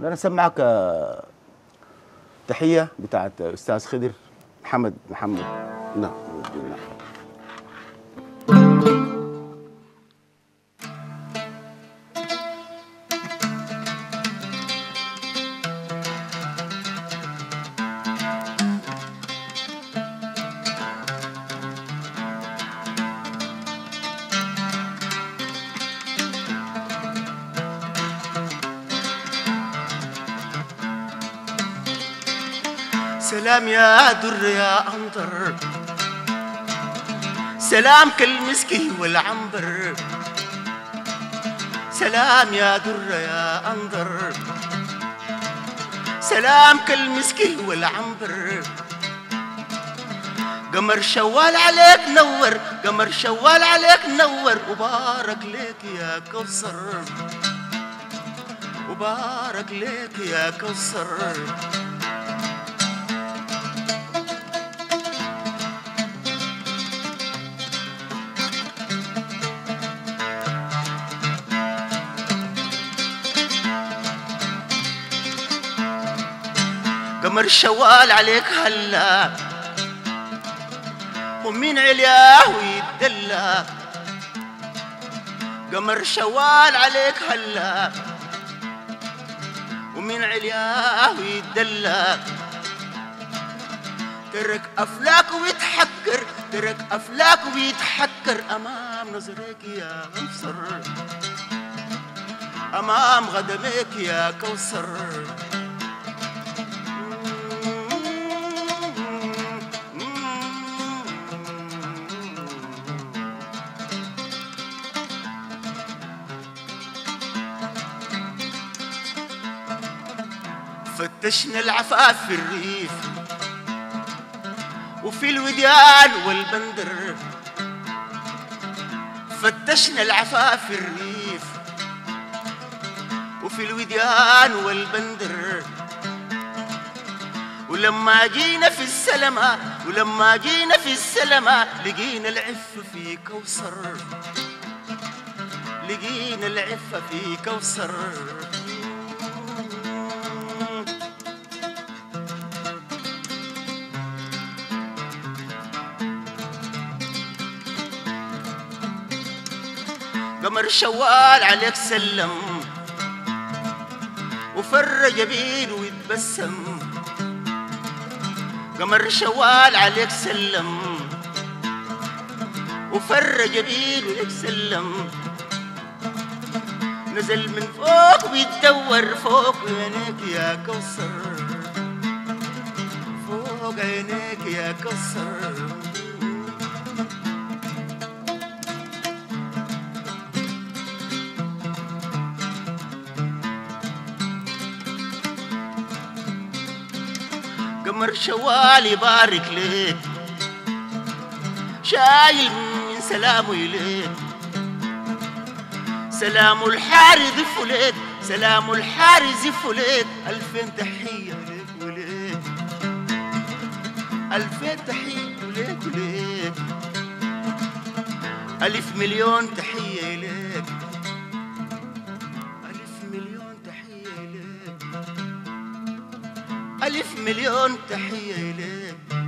أنا اسمعك آه، تحية بتاعت أستاذ خضر محمد محمد. نعم سلام يا در يا أنظر. سلام كالمسكي والعنبر. سلام يا در يا أنظر. سلام كالمسكي والعنبر. قمر شوال عليك نور قمر شوال عليك نور وبارك ليك يا كوثر وبارك ليك يا كوثر قمر شوال عليك هلا. ومن علياه ويدلى قمر شوال عليك هلا. ومن علياه ويدلى ترك أفلاك ويتحكر ترك أفلاك ويتحكر. أمام نظرك يا منصر أمام غدمك يا كوثر. فتشنا العفاف في الريف وفي الوديان والبندر. فتشنا العفاف في الريف وفي الوديان والبندر. ولما جينا في السلمة ولما جينا في السلمة لقينا العفة في كوثر. لقينا العفة في كوثر. قمر شوال عليك سلم وفرج جبين ويتبسم. قمر شوال عليك سلم وفرج جبين ويتسلم نزل من فوق ويتدور فوق عينيك يا كوثر فوق عينيك يا كوثر قمر شوال يبارك لك شايل من سلامه إليك سلام الحارث فليك. سلام الحارث فليك. ألفين تحية لك وليك. ألفين تحية لك وليك. ألف مليون تحية ألف مليون تحية إليك